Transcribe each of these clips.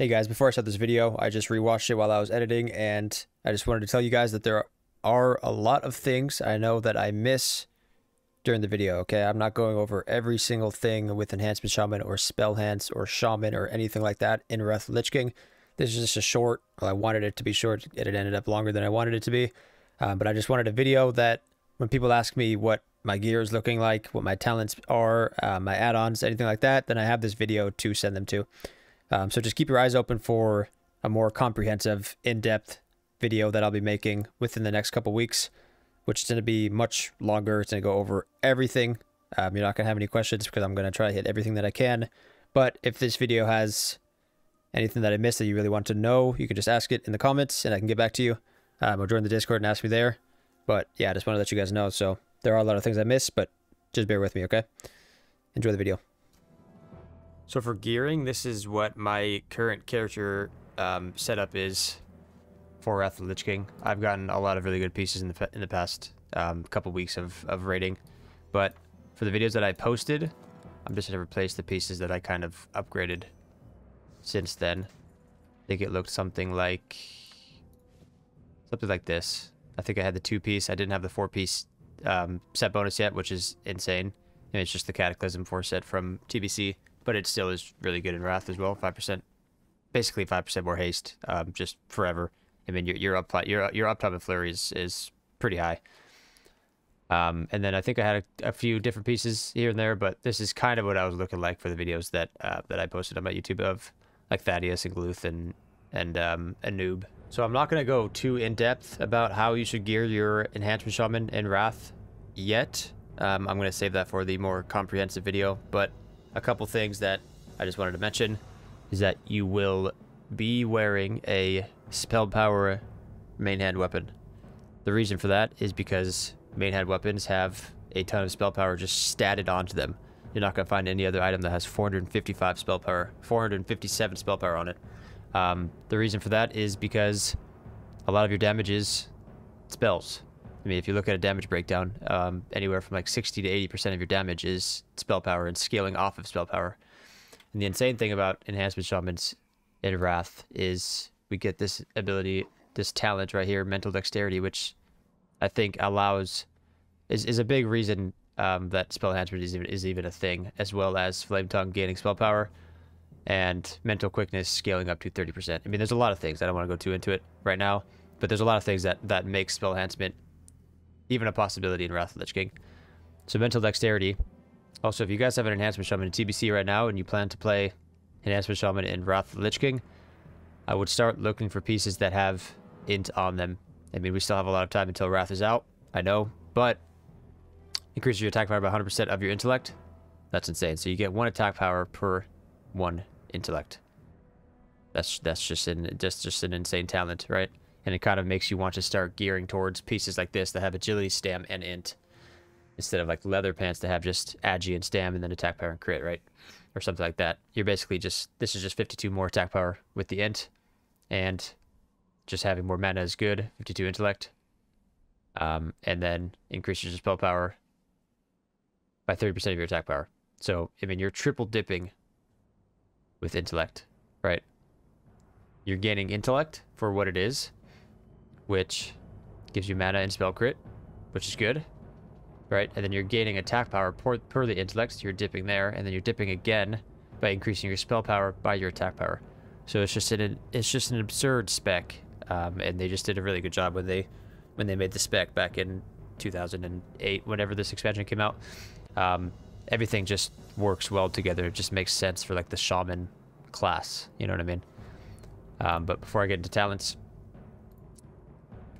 Hey guys, before I start this video, I just rewatched it while I was editing and I just wanted to tell you guys that there are a lot of things I know that I miss during the video, okay? I'm not going over every single thing with Enhancement Shaman or Spellhance or Shaman or anything like that in Wrath Lich King. This is just a short, well, I wanted it to be short, it ended up longer than I wanted it to be. Um, but I just wanted a video that when people ask me what my gear is looking like, what my talents are, uh, my add-ons, anything like that, then I have this video to send them to. Um, so just keep your eyes open for a more comprehensive, in-depth video that I'll be making within the next couple weeks, which is going to be much longer. It's going to go over everything. Um, you're not going to have any questions because I'm going to try to hit everything that I can. But if this video has anything that I missed that you really want to know, you can just ask it in the comments and I can get back to you. Um, or join the Discord and ask me there. But yeah, I just want to let you guys know. So there are a lot of things I missed, but just bear with me, okay? Enjoy the video. So for gearing, this is what my current character um, setup is for Wrath of Lich King. I've gotten a lot of really good pieces in the in the past um, couple weeks of, of raiding, but for the videos that I posted, I'm just gonna replace the pieces that I kind of upgraded since then. I think it looked something like something like this. I think I had the two piece. I didn't have the four piece um, set bonus yet, which is insane. And it's just the Cataclysm 4 set from TBC but it still is really good in Wrath as well. Five percent, basically five percent more haste, um, just forever. I mean, your your up your your uptime of flurry is, is pretty high. Um, and then I think I had a, a, few different pieces here and there, but this is kind of what I was looking like for the videos that uh, that I posted on my YouTube of like Thaddius and Gluth and and um, Anub. So I'm not gonna go too in depth about how you should gear your enhancement shaman in Wrath yet. Um, I'm gonna save that for the more comprehensive video, but a couple things that I just wanted to mention is that you will be wearing a spell power main hand weapon. The reason for that is because main hand weapons have a ton of spell power just statted onto them. You're not going to find any other item that has 455 spell power, 457 spell power on it. Um, the reason for that is because a lot of your damage is spells. I mean, if you look at a damage breakdown, um, anywhere from like 60 to 80% of your damage is spell power and scaling off of spell power. And the insane thing about enhancement shamans in Wrath is we get this ability, this talent right here, mental dexterity, which I think allows is is a big reason um, that spell enhancement is even is even a thing, as well as flame tongue gaining spell power and mental quickness scaling up to 30%. I mean, there's a lot of things. I don't want to go too into it right now, but there's a lot of things that that make spell enhancement even a possibility in Wrath of Lich King. So mental dexterity. Also, if you guys have an enhancement shaman in TBC right now and you plan to play enhancement shaman in Wrath of Lich King, I would start looking for pieces that have int on them. I mean, we still have a lot of time until Wrath is out, I know, but increase your attack power by 100% of your intellect. That's insane. So you get one attack power per one intellect. That's that's just an just just an insane talent, right? And it kind of makes you want to start gearing towards pieces like this that have agility, stam, and int, instead of like leather pants that have just agi and stam and then attack power and crit, right? Or something like that. You're basically just, this is just 52 more attack power with the int, and just having more mana is good, 52 intellect. Um, and then increases your spell power by 30% of your attack power. So, I mean, you're triple dipping with intellect, right? You're gaining intellect for what it is, which gives you mana and spell crit, which is good, right? And then you're gaining attack power per, per the intellect, so you're dipping there, and then you're dipping again by increasing your spell power by your attack power. So it's just an it's just an absurd spec, um, and they just did a really good job when they when they made the spec back in 2008, whenever this expansion came out. Um, everything just works well together. It just makes sense for like the shaman class. You know what I mean? Um, but before I get into talents,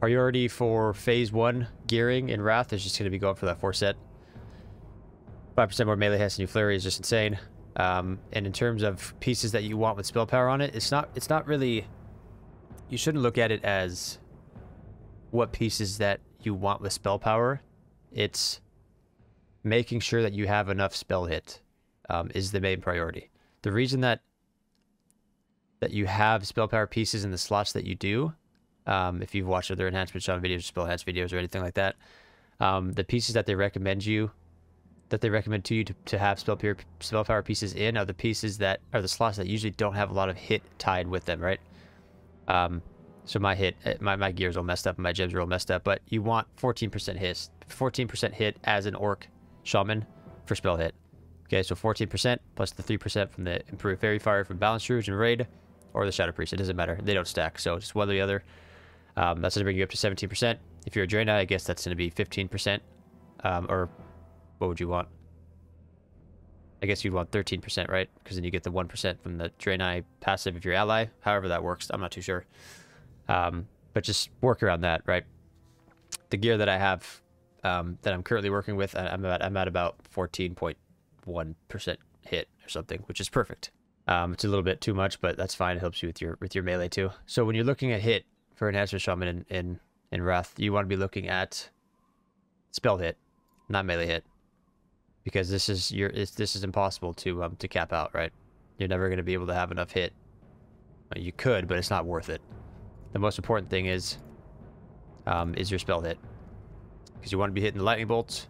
Priority for phase one gearing in Wrath is just going to be going for that four set. 5% more melee haste and new flurry is just insane. Um, and in terms of pieces that you want with spell power on it, it's not it's not really you shouldn't look at it as what pieces that you want with spell power. It's making sure that you have enough spell hit um, is the main priority. The reason that that you have spell power pieces in the slots that you do um, if you've watched other enhancement shot videos, spell enhance videos, or anything like that, um, the pieces that they recommend you that they recommend to you to, to have spell power, spell power pieces in are the pieces that are the slots that usually don't have a lot of hit tied with them, right? Um, so my hit, eh, my, my gears all messed up and my gems are all messed up, but you want 14% hit, 14% hit as an orc shaman for spell hit. Okay, so 14% plus the 3% from the improved faerie fire from balance rouge and raid, or the shadow priest. It doesn't matter. They don't stack, so just one or the other. Um, that's going to bring you up to 17%. If you're a Draenei, I guess that's going to be 15%. Um, or what would you want? I guess you'd want 13%, right? Because then you get the 1% from the Draenei passive if you're ally. However that works, I'm not too sure. Um, but just work around that, right? The gear that I have, um, that I'm currently working with, I'm at, I'm at about 14.1% hit or something, which is perfect. Um, it's a little bit too much, but that's fine. It helps you with your with your melee too. So when you're looking at hit for Enhancer Shaman in, in, in Wrath, you want to be looking at spell hit, not melee hit because this is your this is impossible to um to cap out, right? You're never going to be able to have enough hit. You could, but it's not worth it. The most important thing is um, is your spell hit, because you want to be hitting the lightning bolts,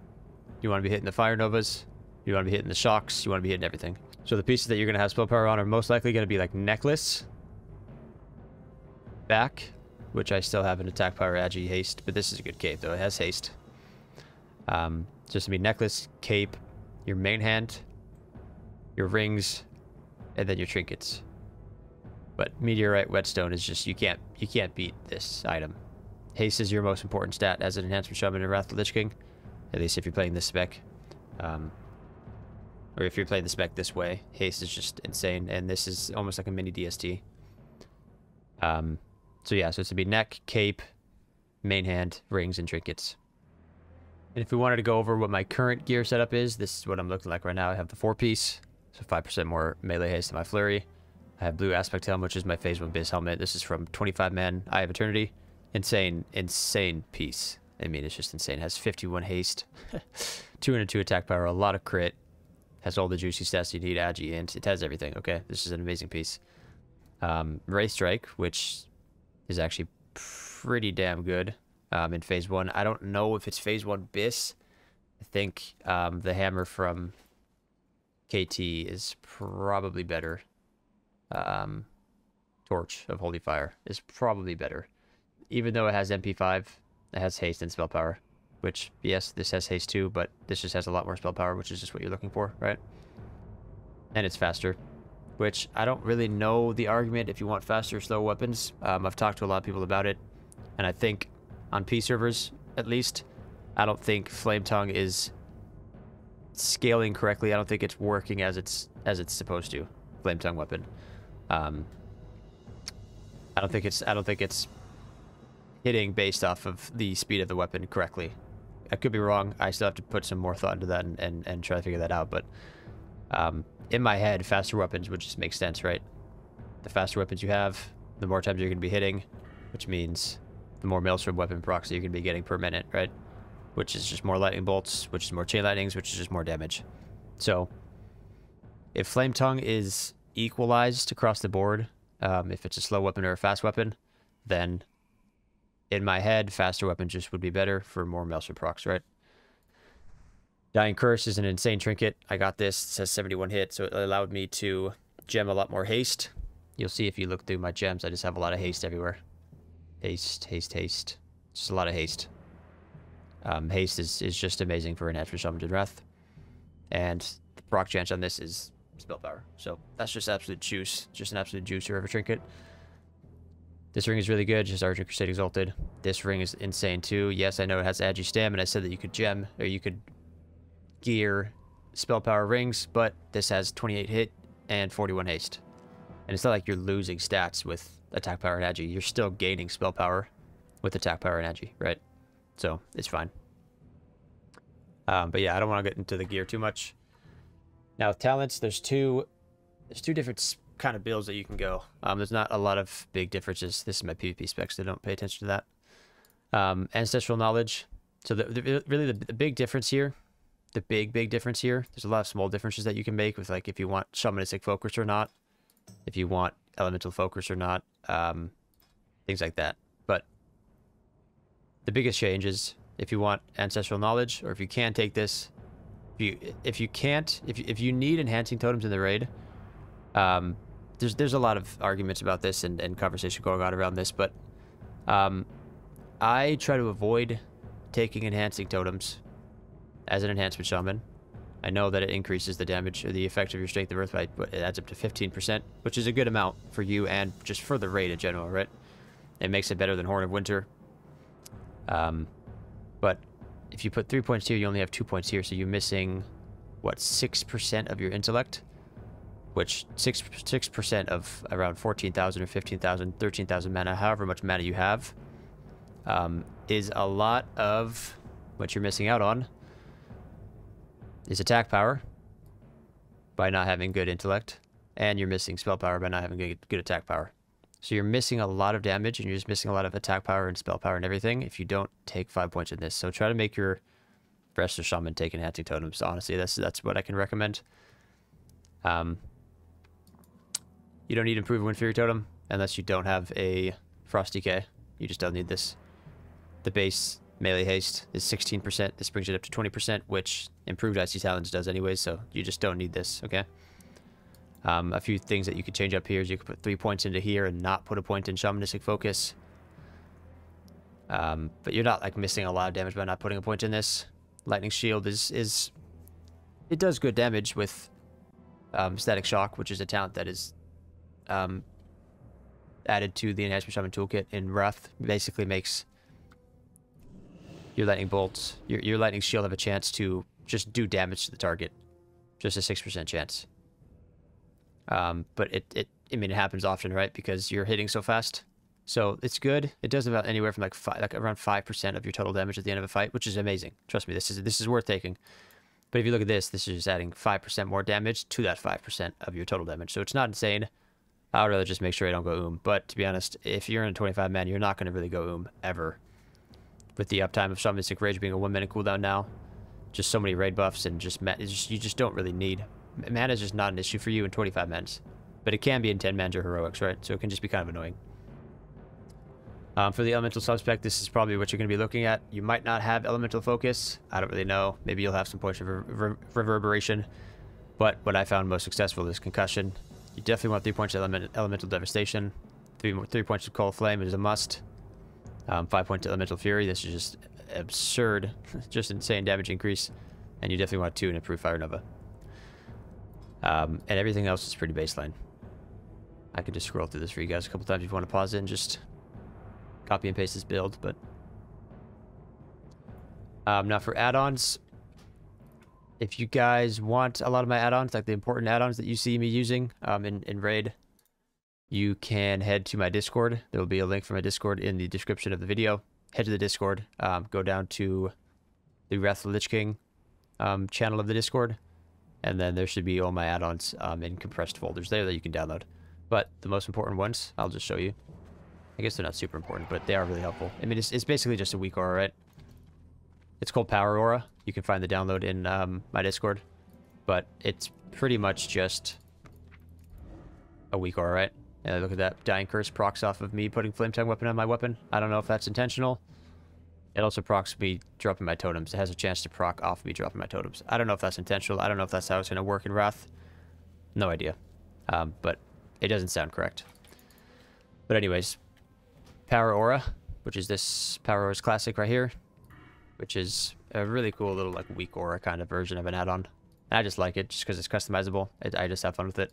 you want to be hitting the fire novas, you want to be hitting the shocks, you want to be hitting everything. So the pieces that you're going to have spell power on are most likely going to be like necklace, back, which I still have an attack power agi haste, but this is a good cape though. It has haste. Um, just to be necklace, cape, your main hand, your rings, and then your trinkets. But meteorite whetstone is just you can't you can't beat this item. Haste is your most important stat as an enhancement shaman in Wrath of Lich King, at least if you're playing this spec. Um, or if you're playing the spec this way, haste is just insane, and this is almost like a mini DST. Um, so yeah, so it's to be neck, cape, main hand, rings, and trinkets. And if we wanted to go over what my current gear setup is, this is what I'm looking like right now. I have the four piece, so 5% more melee haste than my flurry. I have blue aspect helm, which is my phase one bis helmet. This is from 25 man Eye of Eternity. Insane, insane piece. I mean, it's just insane. It has 51 haste, 202 attack power, a lot of crit, has all the juicy stats you need, agi, and it has everything. Okay, this is an amazing piece. Um, Wraith Strike, which is actually pretty damn good um, in phase one. I don't know if it's phase one bis. I think um, the hammer from KT is probably better. Um, Torch of Holy Fire is probably better. Even though it has MP5, it has haste and spell power. Which, yes, this has haste too, but this just has a lot more spell power, which is just what you're looking for, right? And it's faster. Which, I don't really know the argument if you want faster or slow weapons. Um, I've talked to a lot of people about it. And I think on P servers, at least. I don't think Flame Tongue is scaling correctly. I don't think it's working as it's as it's supposed to. Flame Tongue weapon. Um, I don't think it's I don't think it's hitting based off of the speed of the weapon correctly. I could be wrong. I still have to put some more thought into that and, and, and try to figure that out. But um, in my head, faster weapons would just make sense, right? The faster weapons you have, the more times you're going to be hitting, which means the more Maelstrom weapon procs you're going to be getting per minute, right? Which is just more lightning bolts, which is more chain lightnings, which is just more damage. So, if Flame Tongue is equalized across the board, um, if it's a slow weapon or a fast weapon, then in my head, faster weapons just would be better for more Maelstrom procs, right? Dying Curse is an insane trinket. I got this. It says 71 hit, so it allowed me to gem a lot more haste. You'll see if you look through my gems, I just have a lot of haste everywhere. Haste, haste, haste. Just a lot of haste. Um, haste is, is just amazing for an for Summoned Wrath. And the proc chance on this is spell power. So that's just absolute juice. Just an absolute juicer of a trinket. This ring is really good, just Argent Crusade Exalted. This ring is insane too. Yes, I know it has Agi Stam, and I said that you could gem, or you could gear spell power rings, but this has 28 hit and 41 haste. And it's not like you're losing stats with attack power and agi. You're still gaining spell power with attack power and agi, right? So it's fine. Um, but yeah, I don't want to get into the gear too much. Now with talents, there's two, there's two different kind of builds that you can go. Um, there's not a lot of big differences. This is my PvP specs, so don't pay attention to that. Um, ancestral knowledge. So the, the really the, the big difference here, the big big difference here. There's a lot of small differences that you can make with like if you want shamanistic focus or not, if you want elemental focus or not, um, things like that. But the biggest change is if you want ancestral knowledge, or if you can take this, If you if you can't if you, if you need enhancing totems in the raid, um, there's there's a lot of arguments about this and, and conversation going on around this, but um, I try to avoid taking enhancing totems as an enhancement shaman. I know that it increases the damage or the effect of your strength of earth by it adds up to 15%, which is a good amount for you and just for the raid in general, right? It makes it better than Horn of Winter. Um, but if you put three points here, you only have two points here, so you're missing, what, 6% of your intellect? Which 6, 6% of around 14,000 or 15,000, 13,000 mana, however much mana you have, um, is a lot of what you're missing out on is attack power by not having good intellect, and you're missing spell power by not having good, attack power. So you're missing a lot of damage, and you're just missing a lot of attack power and spell power and everything if you don't take five points in this. So try to make your Resto Shaman take enhancing totems. Honestly, that's that's what I can recommend. Um, you don't need Improve Wind Fury Totem unless you don't have a Frost DK. You just don't need this. The base melee haste is 16%. This brings it up to 20%, which improved Icy Talons does anyway, so you just don't need this, okay? Um, a few things that you could change up here is you could put three points into here and not put a point in Shamanistic Focus. Um, but you're not like missing a lot of damage by not putting a point in this. Lightning Shield is is it does good damage with um, Static Shock, which is a talent that is um, added to the Enhancement Shaman toolkit in Wrath. Basically makes your lightning bolts, your, your lightning shield have a chance to just do damage to the target. Just a 6% chance. Um, but it, it, I mean, it happens often, right? Because you're hitting so fast. So it's good. It does about anywhere from like five, like around 5% of your total damage at the end of a fight, which is amazing. Trust me, this is, this is worth taking. But if you look at this, this is just adding 5% more damage to that 5% of your total damage. So it's not insane. I would rather just make sure I don't go oom. But to be honest, if you're in a 25 man, you're not going to really go oom ever with the uptime of Shamanistic Rage being a one minute cooldown now. Just so many raid buffs and just, just you just don't really need. Mana is just not an issue for you in 25 mans. But it can be in 10 mans or heroics, right? So it can just be kind of annoying. Um, for the elemental subspec, this is probably what you're going to be looking at. You might not have elemental focus. I don't really know. Maybe you'll have some points of rever reverberation. But what I found most successful is concussion. You definitely want three points of element elemental devastation. Three, three points of cold flame is a must. Um, 5 point elemental fury. This is just absurd. just insane damage increase. And you definitely want 2 in improved fire nova. Um, and everything else is pretty baseline. I could just scroll through this for you guys a couple times if you want to pause it and just copy and paste this build, but... Um, now for add-ons, if you guys want a lot of my add-ons, like the important add-ons that you see me using um, in, in Raid, you can head to my Discord. There will be a link for my Discord in the description of the video. Head to the Discord, um, go down to the Wrath of the Lich King um, channel of the Discord, and then there should be all my add-ons um, in compressed folders there that you can download. But the most important ones, I'll just show you. I guess they're not super important, but they are really helpful. I mean, it's, it's basically just a weak aura, right? It's called Power Aura. You can find the download in um, my Discord. But it's pretty much just a weak aura, right? Yeah, look at that. Dying Curse procs off of me putting Flame Tongue Weapon on my weapon. I don't know if that's intentional. It also procs me dropping my totems. It has a chance to proc off me dropping my totems. I don't know if that's intentional. I don't know if that's how it's going to work in Wrath. No idea. Um, but it doesn't sound correct. But anyways, Power Aura, which is this Power Aura's classic right here, which is a really cool little like weak aura kind of version of an add-on. I just like it just because it's customizable. It, I just have fun with it.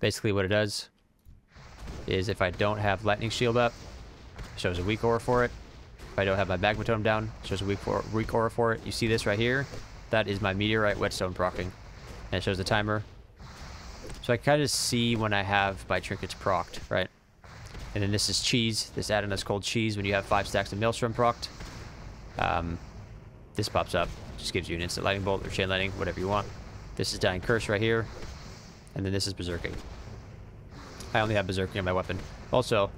Basically what it does is if I don't have Lightning Shield up, shows a weak aura for it. If I don't have my Magma down, shows a weak, weak aura for it. You see this right here? That is my Meteorite Whetstone procking. And it shows the timer. So I kind of see when I have my trinkets procced, right? And then this is cheese. This add-on is called cheese when you have five stacks of Maelstrom procced. Um, this pops up. Just gives you an instant lightning bolt or chain lightning, whatever you want. This is dying curse right here. And then this is berserking. I only have Berserking on my weapon. Also,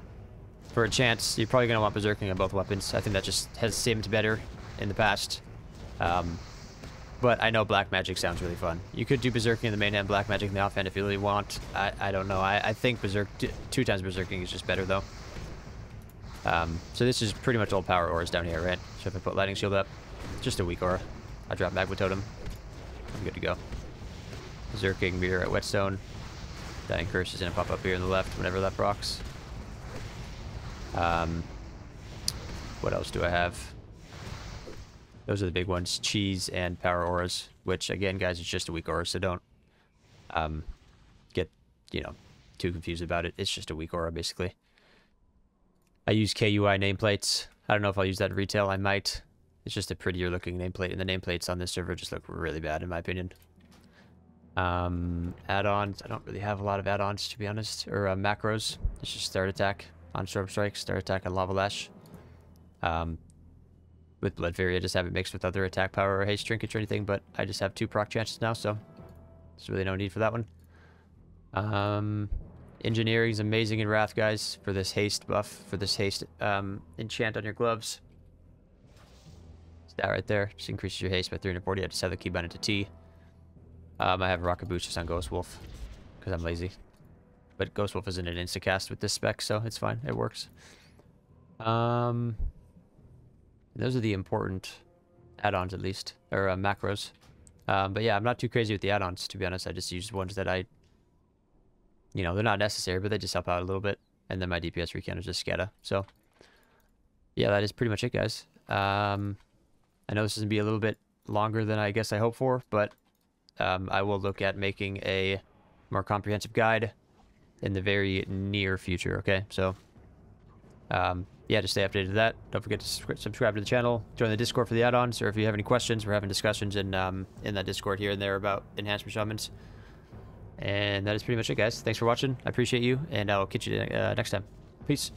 for a chance, you're probably going to want Berserking on both weapons. I think that just has seemed better in the past. Um, but I know Black Magic sounds really fun. You could do Berserking in the main hand, Black Magic in the offhand if you really want. I, I don't know. I, I think Berserk two times Berserking is just better, though. Um, so this is pretty much all power auras down here, right? So if I put Lightning Shield up, just a weak aura. I drop Magma Totem. I'm good to go. Zerking Meteorite Whetstone. Dying Curse is going to pop up here on the left whenever that rocks. Um, what else do I have? Those are the big ones. Cheese and Power Auras, which, again, guys, it's just a weak aura, so don't um, get, you know, too confused about it. It's just a weak aura, basically. I use KUI nameplates. I don't know if I'll use that in retail. I might. It's just a prettier looking nameplate, and the nameplates on this server just look really bad, in my opinion. Um, add-ons. I don't really have a lot of add-ons, to be honest. Or uh, macros. It's just Start Attack on Storm Strike, Start Attack on Lava Lash. Um, with Blood Fury, I just have it mixed with other attack power or haste trinkets or anything, but I just have two proc chances now, so there's really no need for that one. Um, engineering is amazing in Wrath, guys, for this haste buff, for this haste um, enchant on your gloves. that right there. Just increases your haste by 340. I just have the keybind into T. Um, I have Rocket Boost just on Ghost Wolf, because I'm lazy. But Ghost Wolf isn't an insta-cast with this spec, so it's fine. It works. Um, those are the important add-ons, at least, or uh, macros. Um, but yeah, I'm not too crazy with the add-ons, to be honest. I just use ones that I, you know, they're not necessary, but they just help out a little bit. And then my DPS recount is just Skada. So, yeah, that is pretty much it, guys. Um, I know this is going to be a little bit longer than I guess I hope for, but um, I will look at making a more comprehensive guide in the very near future, okay? So, um, yeah, just stay updated to that. Don't forget to subscribe to the channel, join the Discord for the add-ons, or if you have any questions, we're having discussions in um, in that Discord here and there about enhancement shamans. And that is pretty much it, guys. Thanks for watching. I appreciate you, and I'll catch you uh, next time. Peace.